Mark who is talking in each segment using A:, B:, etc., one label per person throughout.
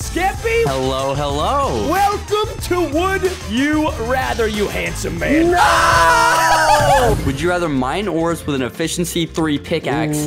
A: Skeppy,
B: Hello, hello.
A: welcome to Would You Rather, you handsome man. No!
B: Would you rather mine ores with an efficiency three pickaxe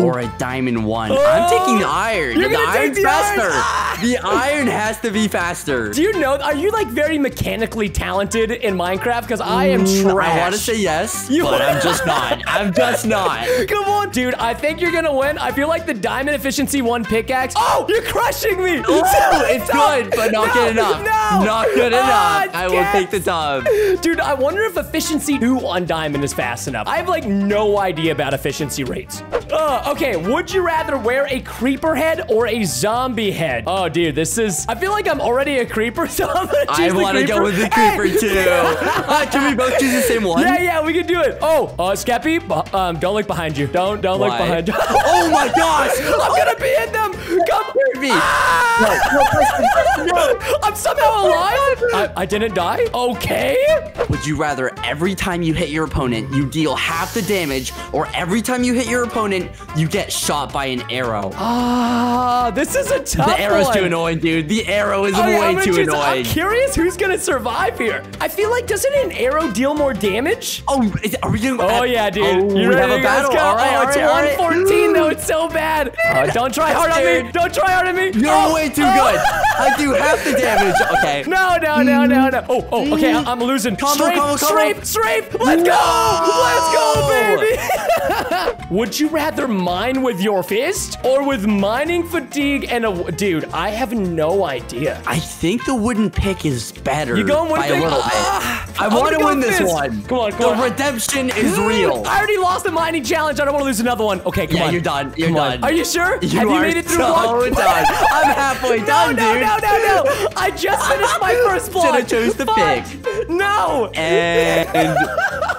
B: or a diamond one? I'm taking the iron.
A: You're
B: the iron's
A: the iron?
B: faster.
A: Ah!
B: The iron has to be faster.
A: Do you know, are you like very mechanically talented in Minecraft? Because I am trash.
B: Mm, I want to say yes,
A: You-
B: but I'm just not. I'm just not.
A: Come on, dude. I think you're gonna win. I feel like the diamond efficiency one pickaxe. Oh, you're crushing me.
B: Oh, it's good, but not
A: No,
B: good enough.
A: No.
B: Not good
A: Ah,
B: enough. I will take the dub.
A: Dude, I wonder if efficiency 2 on diamond is fast enough. I have like no idea about efficiency rates. Uh, okay, would you rather wear a creeper head or a zombie head? Oh, dude, this is. I feel like I'm already a creeper, so I'm gonna choose
B: I want to go with the
A: Hey!
B: creeper too. Uh, can we both choose the same one?
A: Yeah, yeah, we can do it. Oh, uh, Skeppy, um, don't look behind you. Don't, don't look behind you.
B: Oh my gosh!
A: I'm gonna be in them. Come
B: me.
A: Ah! I'm somehow alive. I, I didn't die. Okay.
B: Would you rather every time you hit your opponent, you deal half the damage, or every time you hit your opponent, you get shot by an arrow?
A: Ah, this is a tough
B: the arrow's
A: one.
B: too annoying, dude. The arrow is
A: Okay, I'm
B: way too
A: choose- I'm curious who's gonna survive here. I feel like doesn't an arrow deal more damage?
B: Oh, is, are we doing?
A: Oh yeah, dude.
B: Oh,
A: you ready?
B: have a battle.
A: Let's go.
B: All right,
A: oh,
B: all
A: it's
B: right,
A: 114 though. It's so bad. Uh, don't try hard on me. Don't try hard on me.
B: You're
A: Oh,
B: way too
A: oh.
B: good. I do half the damage. Okay.
A: No, no, no, no, no. Oh, oh, okay. I- I'm losing.
B: Combo,
A: strafe,
B: combo, combo.
A: strafe, strafe. Let's go. Let's go, baby. Would you rather mine with your fist or with mining fatigue and a dude? I have no idea.
B: I think the wooden pick is better.
A: You going with
B: by
A: the-
B: a little bit.
A: Ah,
B: I want to win this
A: fist.
B: one.
A: Come on, come
B: the
A: on.
B: redemption is real.
A: I already lost the mining challenge. I don't want to lose another one. Okay, come
B: Yeah,
A: on.
B: you're done. You're
A: Come on.
B: done.
A: Are you sure?
B: You
A: Have you made it through
B: so
A: one?
B: done. I'm halfway
A: No,
B: done,
A: no,
B: dude.
A: no, no, no. no. I just finished my first block.
B: Should've chose the
A: Fuck. No.
B: And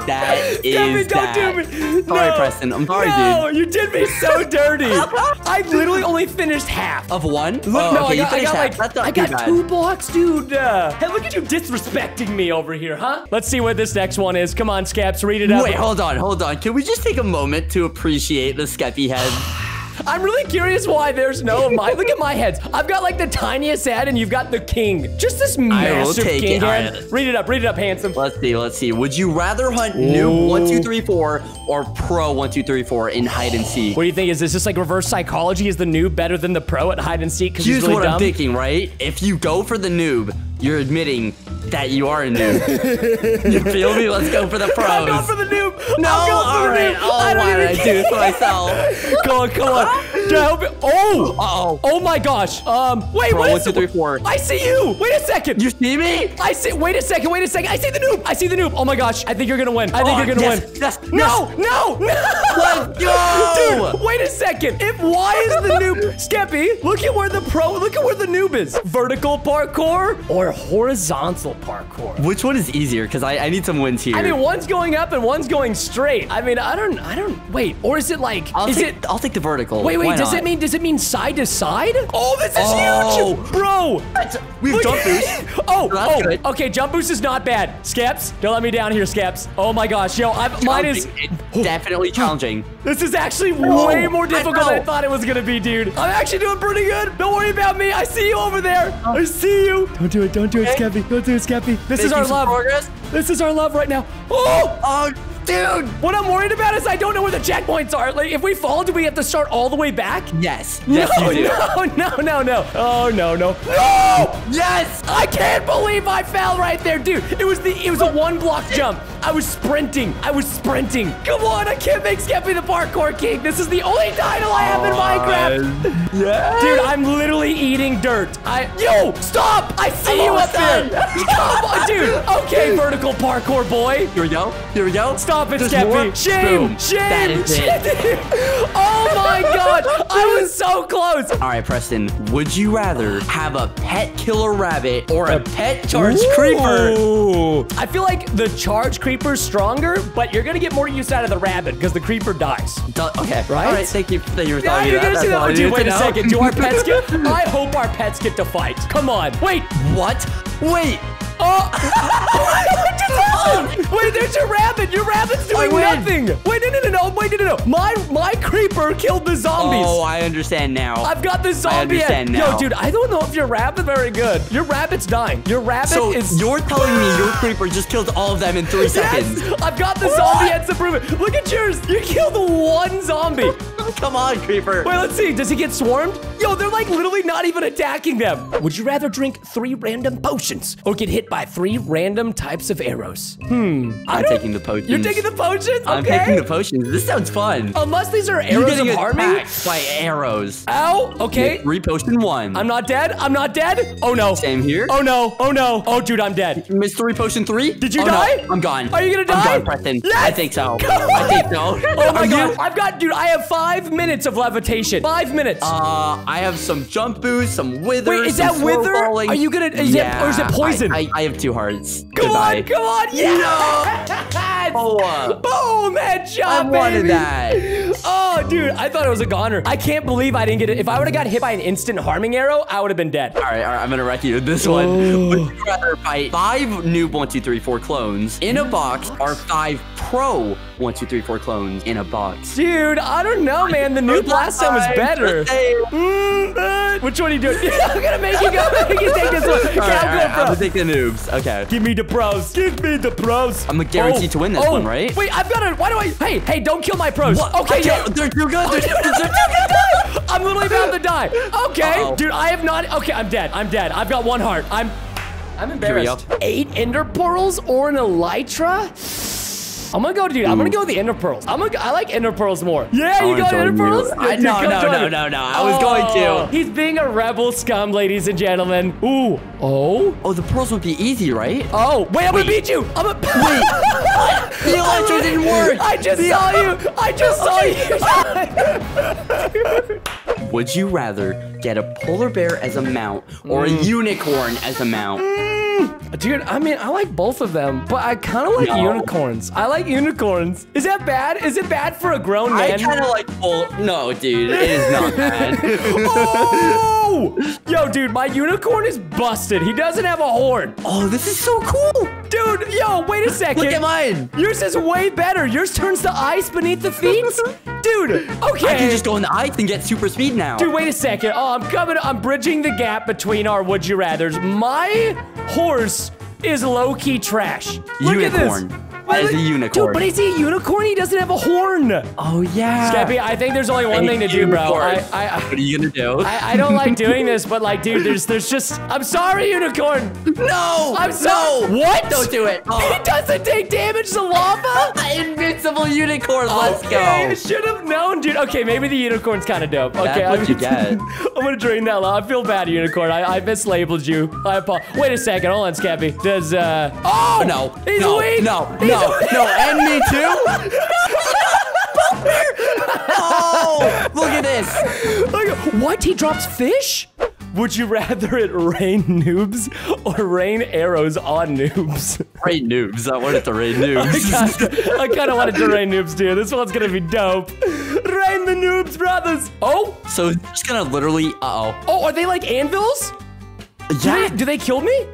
B: that is
A: don't
B: that.
A: do me.
B: Sorry,
A: no.
B: Preston. I'm sorry,
A: no,
B: dude.
A: you did me so dirty. I literally only finished half.
B: Of one?
A: Look,
B: oh,
A: no,
B: okay,
A: I
B: you
A: got, I
B: finished
A: got like, I got two blocks, dude. Uh, hey, look at you disrespecting me over here, huh? Let's see what this next one is. Come on, Scaps, read it out.
B: Wait, hold on, hold on. Can we just take a moment to appreciate the Skeppy head?
A: I'm really curious why there's no my. Look at my heads. I've got like the tiniest head, and you've got the king. Just this massive king
B: it.
A: Head. Read it up. Read it up, handsome.
B: Let's see, let's see. Would you rather hunt noob 1234 or pro 1234 in hide and seek?
A: What do you think? Is this just like reverse psychology? Is the noob better than the pro at hide and seek because he's
B: Here's
A: really
B: what
A: dumb?
B: I'm thinking, right? If you go for the noob, you're admitting that you are a noob. you feel me? Let's go for the pros.
A: I'm going for the noob.
B: No,
A: I'm going for
B: all right.
A: noob.
B: Oh,
A: I don't
B: why
A: even
B: did I do this myself?
A: Come on, come on. Help? Oh!
B: Uh-oh.
A: Oh my gosh. Um, wait,
B: Pro
A: what
B: one,
A: is
B: two, three, four.
A: I see you. Wait a second.
B: You see me?
A: I see. Wait a second. Wait a second. I see the noob. I see the noob. Oh my gosh. I think you're gonna win. I think
B: Oh,
A: you're gonna
B: yes,
A: win.
B: yes,
A: no, no, no.
B: Let's go.
A: Dude, wait a second. If Y is the noob, Skeppy, look at where the pro. Look at where the noob is. Vertical parkour or horizontal parkour.
B: Which one is easier? Because I, I need some wins here.
A: I mean, one's going up and one's going straight. I mean, I don't, I don't. Wait, or is it like?
B: I'll
A: is
B: take,
A: it?
B: I'll take the vertical.
A: Wait, wait.
B: Why
A: does
B: not?
A: it mean? Does it mean side to side? Oh, this is
B: Oh.
A: huge, bro.
B: We have jump boost.
A: oh, oh,
B: good.
A: okay. Jump boost is not bad. Skeps, don't let me down here, Skeps. Oh my gosh, yo, I've, mine is.
B: It's definitely challenging.
A: This is actually way more
B: let's
A: difficult than I thought it was gonna be, dude. I'm actually doing pretty good. Don't worry about me. I see you over there. Oh. I see you. Don't do it. Don't do it,
B: Okay.
A: Skeppy. Don't do it, Skeppy. This is our love.
B: progress.
A: This is our love right now. Oh,
B: Oh, dude.
A: what I'm worried about is I don't know where the checkpoints are. Like, if we fall, do we have to start all the way back?
B: Yes. Yes,
A: no,
B: you do.
A: no, no, no, no. Oh no, no, no!
B: Yes.
A: I can't believe I fell right there, dude. It was the it was a one block jump. I was sprinting. I was sprinting. Come on, I can't make Skeppy the parkour king. This is the only title I have in Minecraft.
B: Yeah.
A: Dude, I'm literally eating dirt. I yo, stop! I see
B: I'm
A: you up there. Come on, dude. Okay, vertical parkour boy.
B: Here we go. Here we go.
A: Stop it, Skeppy. Shame,
B: Boom.
A: shame,
B: That is it.
A: shame. oh my god, I was so close.
B: All right, Preston. Would you rather have a pet killer rabbit or a pet charged creeper?
A: I feel like the charge creeper's stronger, but you're gonna get more use out of the rabbit because the creeper dies.
B: Okay.
A: Right?
B: All right. Thank you. For
A: Yeah,
B: telling me
A: you're
B: that.
A: gonna see
B: That's all I
A: that. Dude, wait a second. Do our pets get? I hope our pets get to fight. Come on. Wait.
B: What? Wait.
A: Oh! what just happened? Wait, there's your rabbit. Your rabbit's doing nothing. Wait, no, no, no, no. Wait, no, no, no. My my creeper killed the zombies.
B: Oh, I understand now.
A: I've got the zombie head.
B: understand now.
A: Yo, dude, I don't know if your rabbit very good. Your rabbit's dying. Your rabbit
B: so
A: is.
B: you're telling me your creeper just killed all of them in three seconds?
A: Yes, I've got the zombie heads to prove it. Look at yours. You killed one zombie.
B: Come on, creeper.
A: Wait, let's see. Does he get swarmed? Yo, they're like literally not even attacking them. Would you rather drink three random potions or get hit by three random types of arrows? Hmm.
B: I'm taking the potions.
A: You're taking the potions?
B: I'm
A: okay.
B: taking the potions. This sounds fun.
A: Unless these are
B: You're
A: arrows of harming.
B: by arrows.
A: Ow. Okay.
B: Three potion one.
A: I'm not dead. I'm not dead. Oh no.
B: Same here.
A: Oh no. Oh no. Oh dude, I'm dead.
B: Miss three potion three.
A: Did you
B: oh,
A: die?
B: No, I'm gone.
A: Are you gonna die?
B: I'm gone, Preston.
A: Yes!
B: I think so. I think so.
A: Oh my god. I've got, dude. I have five minutes of levitation. Five minutes.
B: Uh, I have some jump boost, some wither.
A: Wait, is that wither?
B: falling.
A: Are you gonna- is it- or is it poison?
B: I, I, I have two hearts.
A: come
B: Goodbye.
A: on. Come on. Yes.
B: Oh, uh,
A: Boom. Headshot,
B: I wanted
A: baby.
B: that.
A: Oh, dude. I thought it was a goner. I can't believe I didn't get it. If I would have got hit by an instant harming arrow, I would have been dead.
B: All right, all right, I'm gonna wreck you with this one. Would you rather fight five noob one two three four clones in a box or five pro one two three four clones in a box?
A: Dude, I don't know, man. The new last time was better. Mm, uh, which one are you doing? I'm gonna make you go. Make you take this one. Okay,
B: All right,
A: I'm going
B: right, I'm
A: pro.
B: gonna take the noobs. Okay.
A: Give me the pros. Give me the pros.
B: I'm guaranteed to win this one, right?
A: Wait, I've got to. Why do I? Hey, hey, don't kill my pros.
B: What?
A: Okay,
B: I
A: yeah.
B: can't- They're too good. They're too good. They're too good.
A: I'm literally about to die. Okay,
B: Uh-oh.
A: dude, I have not. Okay, I'm dead. I'm dead. I've got one heart. I'm. I'm
B: Here we go.
A: embarrassed. Eight ender pearls or an elytra? I'm gonna go, dude. I'm gonna go with the ender pearls. I'm gonna. I like ender pearls more. Yeah, you
B: wanna
A: got ender pearls.
B: I-
A: Dude,
B: no, no, no, no, no. I was going to.
A: Oh, He's being a rebel scum, ladies and gentlemen. Ooh. Oh.
B: Oh, the pearls would be easy, right?
A: Oh. Wait, I'm
B: Wait.
A: gonna beat you. I'm gonna.
B: Wait. The elytra didn't work.
A: I just saw you. I just saw you.
B: Would you rather get a polar bear as a mount or
A: Mm.
B: a unicorn as a mount?
A: Hmm, dude, I mean, I like both of them, but I kind of like
B: No.
A: unicorns. I like unicorns. Is that bad? Is it bad for a grown man?
B: I kind of like full. No, dude, it is not bad.
A: oh! Yo, dude, my unicorn is busted. He doesn't have a horn.
B: oh, this is so cool.
A: Dude, yo, wait a second.
B: Look at mine.
A: Yours is way better. Yours turns to ice beneath the feet. Dude, okay.
B: I can just go in the ice and get super speed now.
A: Dude, wait a second. Oh, I'm coming. I'm bridging the gap between our would you rather's. My horse is low key trash. Look
B: Unicorn.
A: at this.
B: That is
A: Look-
B: a unicorn.
A: Dude, but is he a unicorn? He doesn't have a horn.
B: oh yeah.
A: Skeppy, I think there's only one thing to do, bro. I, I, I,
B: what are you gonna do?
A: I, I don't like doing this, but like, dude, there's, there's just. I'm sorry, unicorn.
B: no.
A: I'm sorry.
B: No.
A: What?
B: Don't do it. Oh.
A: He doesn't take damage to lava.
B: Invincible unicorn. Let's
A: okay, I should have known, dude. Okay, maybe the unicorn's kind of dope. Okay,
B: That's what you
A: I'm,
B: get.
A: I'm gonna drain that lava. I feel bad, unicorn. I, I mislabeled you. I apologize. Wait a second. Hold on, Scappy. Does uh? Oh
B: No.
A: He's
B: no.
A: weak.
B: No.
A: He's
B: No. No. And me too. oh, look at this.
A: Look, what? He drops fish? Would you rather it rain noobs or rain arrows on noobs?
B: Rain noobs. I wanted to raid
A: I
B: noobs.
A: kind of wanted to rain noobs too. This one's gonna be dope. Rain the noobs, brothers. Oh,
B: so it's just gonna literally. Uh oh.
A: oh, are they like anvils? Do
B: Yeah.
A: they, do they kill me?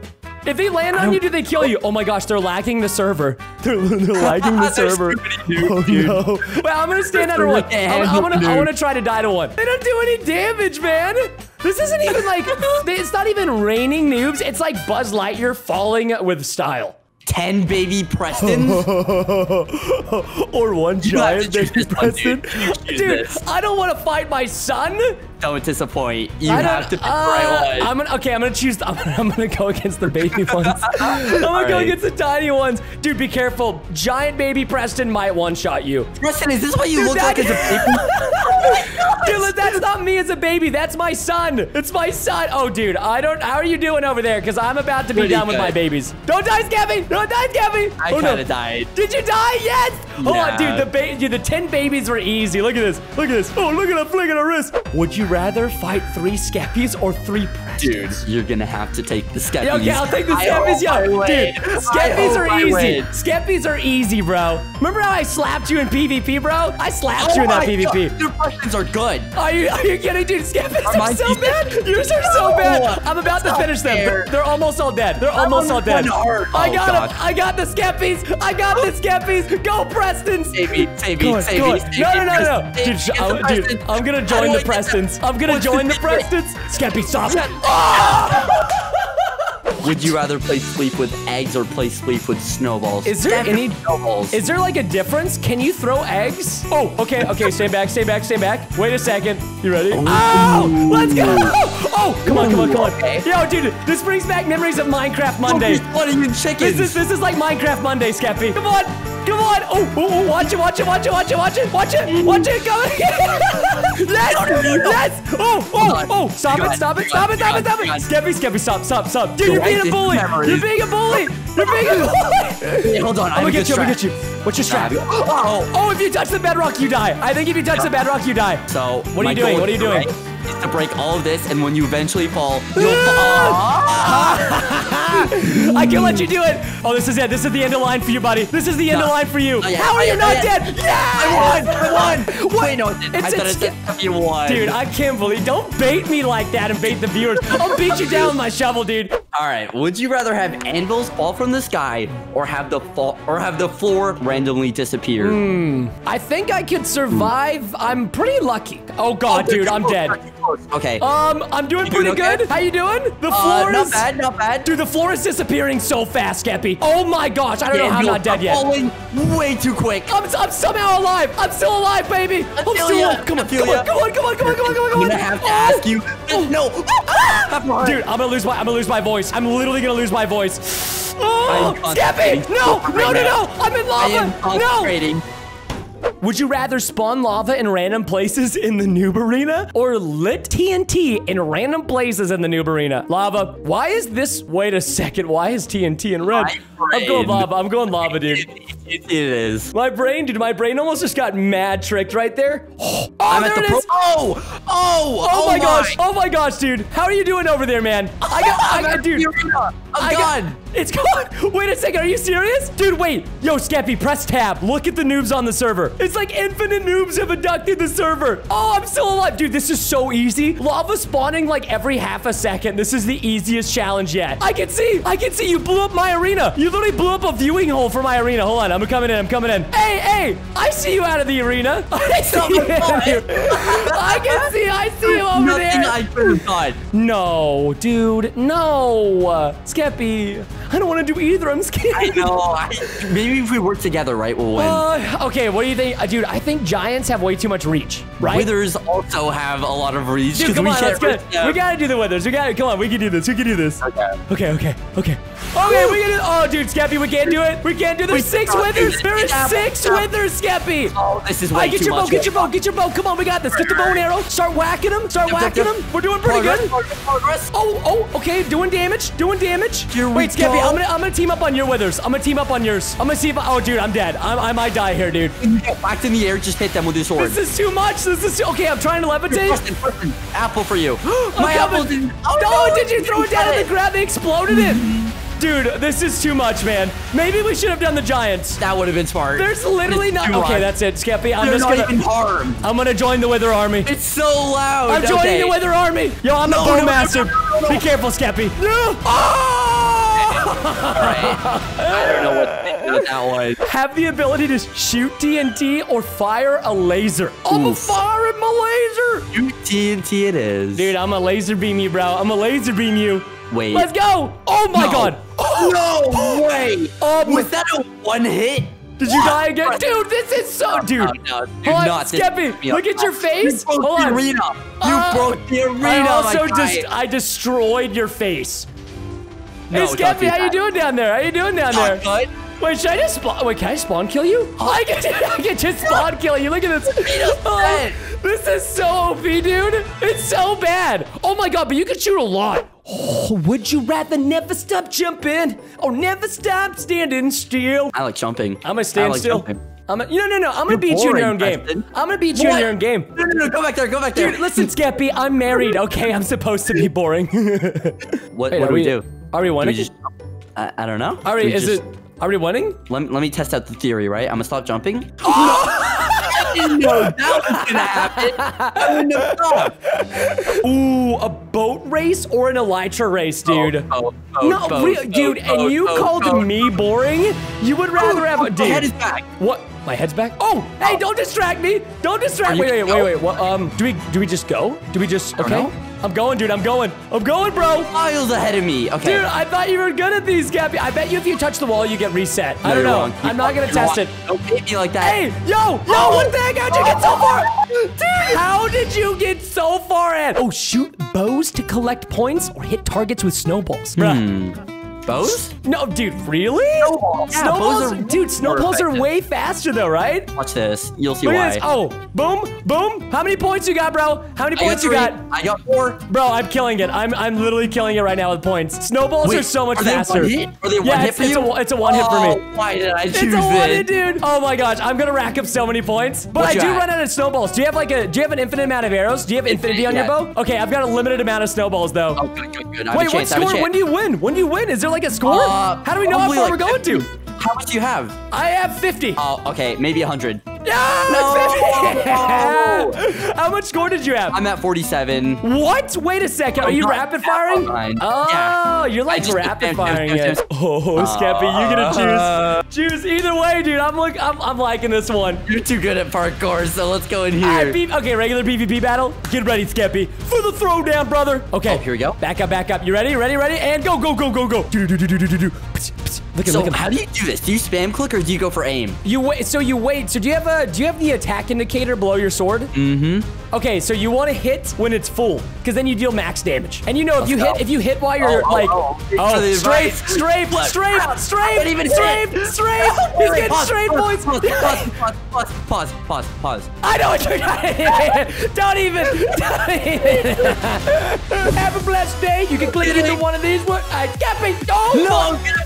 A: If they land on you, do they kill you? Oh my gosh, they're lagging the server. They're, they're lagging the server.
B: dude,
A: Oh
B: dude.
A: no. Well, I'm gonna stand under one. I'm, I'm gonna, I wanna try to die to one. They don't do any damage, man. This isn't even like, it's not even raining noobs. It's like Buzz Lightyear falling with style.
B: Ten baby Prestons.
A: or one giant baby
B: one,
A: Preston.
B: dude.
A: Dude. I don't want to fight my son.
B: Don't disappoint. You
A: I
B: have to pick
A: uh,
B: right one.
A: I'm gonna okay. I'm gonna choose. I'm gonna, I'm gonna go against the baby ones. I'm gonna go against the tiny ones. Dude, be careful. Giant baby Preston might one shot you.
B: Preston, is this what you
A: Dude,
B: look like as a baby?
A: Dude, look, that's not me as a baby. That's my son. It's my son. Oh, dude, I don't. How are you doing over there? Because I'm about to be
B: Pretty
A: done with
B: good.
A: my babies. Don't die, Scappy. Don't die, Scappy.
B: I
A: oh,
B: kind
A: no.
B: of died.
A: Did you die? Yes. Oh, Hold on, dude. The ba- dude, the ten babies were easy. Look at this. Look at this. Oh, look at that flick of the wrist. Would you rather fight three Scappies or three
B: Dude, you're gonna have to take the Skeppies.
A: Yeah, okay, I'll take the
B: I
A: Scappies,
B: hope I
A: yo. Dude,
B: I
A: Scappies
B: hope
A: are easy.
B: win.
A: Scappies are easy, bro. Remember how I slapped you in PvP, bro? I slapped oh you in
B: Oh
A: that PvP.
B: God, Dude, skeletons are good.
A: Are you, are you kidding, dude? Scampers
B: Are
A: are so
B: teeth-
A: bad. Yours are so
B: No,
A: bad. I'm about to
B: that's not
A: finish them. They're, they're almost all dead. They're almost all dead.
B: one heart.
A: I
B: Oh,
A: got
B: God.
A: them. I got the Scampies. I got the Scampies. Go, Prestons.
B: Save me, save me, save me,
A: No, no, no, no. Dude,
B: Get
A: sh-
B: the
A: I- dude,
B: Prestons.
A: I'm gonna join the
B: I get them?
A: Prestons. I'm gonna join the? Prestons. Scampy, stop.
B: Would you rather play spleef with eggs or play spleef with snowballs?
A: Is there
B: Definitely
A: any-
B: snowballs?
A: Is there like a difference? Can you throw eggs? Oh, okay, okay. Stay back, stay back, stay back. Wait a second. You ready? Oh, oh let's go! Oh, come on, come on, come on.
B: Okay.
A: Yo, dude, this brings back memories of Minecraft oh, Monday.
B: Flooding in chickens.
A: This is this is like Minecraft Monday, Scappy. Come on, come on. Oh, oh, oh, watch it, watch it, watch it, watch it, watch it, watch it, watch it. Come on. yes, yes. Oh, oh, oh. Stop it, stop it, stop it, stop it, stop it. Scappy, Scappy, stop, stop, stop. Dude, you're being a bully. You're being a bully. You're being a bully.
B: Hold on.
A: I'm gonna get you, I'm gonna get you. What's your strap?
B: Oh,
A: Oh, if you touch the bedrock, you die. I think if you touch the bedrock, you die.
B: So
A: What are you doing? What are you doing?
B: To break all of this, and when you eventually fall, you'll fall.
A: I can't let you do it. Oh, this is it. This is the end of line for you, buddy. This is the end of
B: No.
A: line for you.
B: Oh, yet,
A: How are oh, oh,
B: not
A: you
B: yet,
A: not
B: not yet.
A: dead? Yeah!
B: I won! I won! Wait, no, it didn't.
A: It's-
B: I thought
A: it's-
B: you won.
A: Dude, I can't believe. Don't bait me like that and bait the viewers. I'll beat you down with my shovel, dude.
B: All right. Would you rather have anvils fall from the sky, or have the fall, or have the floor randomly disappear?
A: Hmm. I think I could survive. I'm pretty lucky. Oh God, dude, I'm dead.
B: Okay.
A: Um, I'm doing
B: You
A: pretty
B: doing okay?
A: good. How you doing? The
B: Uh,
A: floor
B: not
A: is.
B: bad, not bad.
A: Dude, the floor is disappearing so fast, Skeppy. Oh my gosh, I don't know how I'm not dead
B: are
A: yet.
B: Falling way too quick.
A: I'm, I'm somehow alive. I'm still alive, baby. I'm still alive. Come on, come on, come on, come on, come on, come on, come on,
B: I'm gonna have to
A: Oh.
B: ask you. No. Ah!
A: Dude, I'm gonna lose my I'm gonna lose my voice. I'm literally gonna lose my voice. Oh,
B: I'm
A: Scappy! No, no, no, no! I'm in lava! No! Would you rather spawn lava in random places in the noob arena or lit TNT in random places in the noob arena? Lava, why is this? Wait a second, why is TNT in red? I'm going lava, I'm going lava, dude.
B: It, is.
A: My brain, dude, my brain almost just got mad tricked right there. Oh,
B: I'm
A: there
B: at the pro.
A: is!
B: Oh! Oh!
A: Oh, oh my gosh! Oh my gosh, dude! How are you doing over there, man? I got, I got, dude.
B: I'm
A: I got- It's gone. Wait a second. Are you serious? Dude, wait. Yo, Skeppy, press tab. Look at the noobs on the server. It's like infinite noobs have abducted the server. Oh, I'm still alive. Dude, this is so easy. Lava spawning like every half a second. This is the easiest challenge yet. I can see. I can see you blew up my arena. You literally blew up a viewing hole for my arena. Hold on. I'm coming in. I'm coming in. Hey, hey. I see you out of the arena. I see you out of here. I can see. I see you over
B: Nothing
A: there.
B: I could have done.
A: No, dude, no. Skeppy, I don't want to do either. I'm scared.
B: I know. I, maybe if we work together, right, we'll win.
A: Uh, okay, what do you think? Uh, dude, I think giants have way too much reach, right?
B: Withers also have a lot of reach
A: Dude, come
B: we
A: on, let's get. We gotta do the withers. We gotta, come on, we can do this. We can do this.
B: Okay.
A: Okay, okay, okay. Okay, we can do, oh, dude, Skeppy, we can't do it. We can't do, there's six withers. There is six withers, Skeppy.
B: Oh, this is way
A: Alright, get
B: too
A: your bow, get your bow, get your bow. Come on, we got this. Get the bow and arrow. Start whacking them. Start
B: Yep, yep,
A: whacking
B: yep.
A: them. We're doing pretty
B: Progress,
A: good.
B: progress, progress.
A: Oh, oh, okay, doing damage, doing damage.
B: Here we
A: Wait, Skeppy. I'm gonna, I'm gonna team up on your withers. I'm gonna team up on yours. I'm gonna see if I, oh, dude, I'm dead. I, I might die here, dude.
B: When you get whacked in the air, just hit them with your sword.
A: This is too much. This is too, okay. I'm trying to levitate.
B: Preston, Preston, apple for you.
A: I'm
B: My apple didn't.
A: Oh, did you throw it down on the ground? They exploded it. Mm-hmm. Dude, this is too much, man. Maybe we should have done the giants.
B: That would have been smart.
A: There's literally not. Okay, that's it, Skeppy. I'm
B: They're
A: just
B: not
A: gonna.
B: even harmed.
A: I'm gonna join the Wither Army.
B: It's so loud.
A: I'm joining the Wither Army. Yo, I'm
B: No,
A: the Bowmaster.
B: no, no.
A: Be careful, Skeppy. No. Oh!
B: I don't know what, what that was.
A: Have the ability to shoot TNT or fire a laser. I'm firing my laser.
B: You TNT it is.
A: Dude, I'm a laser beam you, bro. I'm a laser beam you.
B: Wait.
A: Let's go. Oh my
B: No.
A: god.
B: No way.
A: Um,
B: Was that a one hit?
A: Did you die again? Dude, this is so... Dude.
B: No, no, do
A: Hold on,
B: not
A: Skeppy, look at your face.
B: You broke
A: Hold
B: the
A: on.
B: arena. You
A: Uh,
B: broke the arena.
A: I also just... I destroyed your face.
B: No,
A: hey, Skeppy,
B: do
A: how you doing down there? How you doing down there?
B: Not good.
A: Wait, should I just spawn? Wait, can I spawn kill you? I can, I can just spawn kill you. Look at this. Oh, this is so OP, dude. It's so bad. Oh my god, but you can shoot a lot. Oh, would you rather never stop jumping or never stop standing still?
B: I like jumping.
A: I'm gonna stand
B: like
A: still.
B: jumping.
A: I'm gonna, no, no, no. I'm gonna
B: You're
A: beat you in your own game.
B: Preston.
A: I'm gonna beat you in your own game.
B: No, no, no. Go back there. Go back there.
A: Dude, listen, Skeppy, I'm married. Okay, I'm supposed to be boring.
B: What,
A: Wait,
B: what do we,
A: we-
B: do?
A: are we
B: Do we
A: winning?
B: just? I, I don't know.
A: All
B: Do we
A: is
B: just-
A: it? Are we winning?
B: Let, me- let me test out the theory, right? I'm gonna stop jumping. didn't know that was gonna happen. I wouldn't have thought.
A: Ooh, a boat race or an elytra race, dude?
B: Oh, oh,
A: no,
B: boat,
A: re- dude,
B: boat,
A: and you
B: boat,
A: called
B: boat.
A: me boring? You would rather have a dude.
B: My head is back.
A: What? My head's back? Oh, hey, don't distract me. Don't distract me. Wait, wait, wait, wait. What, um, do we do we just go? Do we just okay? I'm going, dude. I'm going. I'm going, bro.
B: Miles ahead of me. Okay.
A: Dude, I thought you were good at these, Gappy. I bet you if you touch the wall, you get reset. I don't know. I'm not gonna test
B: wrong.
A: it.
B: Don't hit me like that.
A: Hey, yo, yo, oh. what the heck? How'd you get so far? Dude, how did you get so far in? Oh, shoot bows to collect points or hit targets with snowballs. Bruh. Hmm.
B: Bows?
A: No, dude, really?
B: Snowballs. Yeah,
A: snowballs,
B: are
A: dude, snowballs are way faster though, right?
B: Watch this. You'll see
A: Look
B: why.
A: at this. Oh, boom, boom. How many points you got, bro? How many
B: I got
A: points you got?
B: I got four.
A: Bro, I'm killing it. I'm I'm literally killing it right now with points. Snowballs
B: Wait,
A: are so much
B: are they
A: faster.
B: one hit? Are they one
A: yeah,
B: hit
A: it's,
B: for
A: it's
B: you?
A: A, it's a one hit for me.
B: Oh, Why did I choose
A: It's a one
B: it?
A: hit, dude. Oh my gosh, I'm gonna rack up so many points. But
B: What
A: I do
B: at?
A: run out of snowballs. Do you have like a? Do you have an infinite amount of arrows? Do you have infinity on your bow? Okay, I've got a limited amount of snowballs though.
B: Oh, good, good, good.
A: Wait, what
B: chance. I have a
A: score? When do you win? When do you win? Is there like a score?
B: Uh,
A: How do we know how far
B: like
A: we're going to?
B: How much do you have?
A: I have 50.
B: Oh, okay, maybe 100.
A: Yeah,
B: No.
A: 50. How much score did you have?
B: I'm at 47.
A: What? Wait a second. Are
B: I'm
A: you rapid firing? Oh,
B: Yeah.
A: you're like rapid firing it. Oh, Skeppy, you
B: Uh,
A: gonna choose? Choose either way, dude. I'm look. I'm, I'm liking this one.
B: You're too good at parkour, so let's go in here.
A: Alright, P- okay, regular PvP battle. Get ready, Skeppy, for the throwdown, brother. Okay.
B: Oh, here we go.
A: Back up, back up. You ready? Ready? Ready? And go, go, go, go, go. Do do do do do do do. Pss, pss. Look at
B: so
A: look at
B: how do you do this? Do you spam click or do you go for aim?
A: You wait. So you wait. So do you have a? Do you have the attack indicator below your sword? Mm-hmm. Okay. So you want to hit when it's full, because then you deal max damage. And you know if you
B: go.
A: hit if you hit while you're
B: Oh, oh,
A: like
B: oh.
A: oh,
B: the
A: strafe, strafe, strafe, strafe,
B: even
A: strafe, strafe. He's getting
B: pause,
A: straight
B: pause,
A: points.
B: Pause, pause, pause, pause, pause, pause.
A: I know what you're doing. don't even. Don't even. Have a blessed day. You can click it into one of these. What? I got me. Oh
B: No, I'm gonna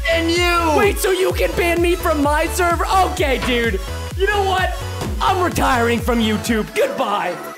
A: Wait, so you can ban me from my server? Okay, dude. You know what? I'm retiring from YouTube. Goodbye.